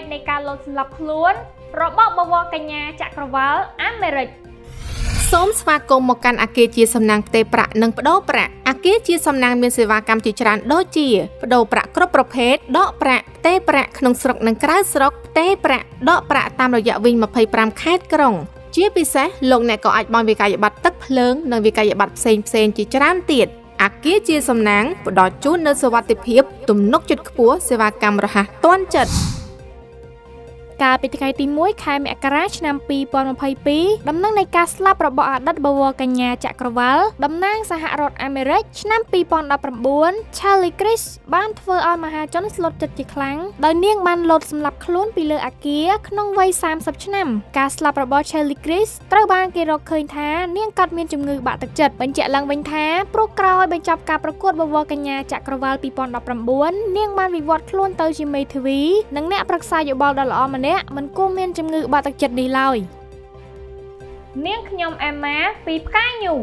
តុនៃការលុតសម្លាប់ខ្លួនរបស់បវរកញ្ញាចក្រវាលអាមេរិកសូមស្វាគមន៍មកកាន់អគារជាសំណាងផ្ទេប្រាក់និងបដូរប្រាក់អគារជាសំណាងមានសេវាកម្មជាច្រើនដូចជាបដូរប្រាក់គ្រប់ប្រភេទដកប្រាក់ផ្ទេប្រាក់ក្នុងស្រុកនិងក្រៅស្រុកផ្ទេប្រាក់ដកប្រាក់តាមរយៈវិញ25ខេត្តក្រុងជាពិសេសលោកអ្នកក៏អាចបង់វិក័យប័ត្រទឹកភ្លើងនិងវិក័យប័ត្រផ្សេងផ្សេងជាច្រើនទៀតអគារជាសំណាងផ្ដល់ជូននូវសុវត្ថិភាព ទំនុកចិត្តខ្ពស់សេវាកម្មរហ័សទាន់ចិត្ត កាលពីថ្ងៃទី1ខែមករាឆ្នាំ2022ដំណឹងនៃការស្លាប់របស់អតីតបវរកញ្ញាចក្រវាលតំណាងសហរដ្ឋអាមេរិកឆ្នាំ2019 Charlie Chris បានធ្វើឲ្យមហាជនស្លុតចិត្តជាខ្លាំងដោយនាងបានលោតសម្លាប់ខ្លួនពីលើអាគារក្នុងវ័យ30ឆ្នាំការស្លាប់របស់ Charlie Chris ត្រូវបានគេរកឃើញថានាងកាត់មានជំងឺបាក់ទឹកចិត្តបញ្ជាក់ឡើងវិញថាព្រោះក្រោយបញ្ចប់ការប្រកួតបវរកញ្ញាចក្រវាល2019នាងបានវិវត្តខ្លួនទៅជាមេធាវីនិងអ្នកប្រឹក្សាយោបល់ដ៏ល្អម្នាក់អ្នកមិនគួរមានជំងឺបាក់ទឹកចិត្តនេះឡើយនាងខ្ញុំអេម៉ាពីផ្កាញូ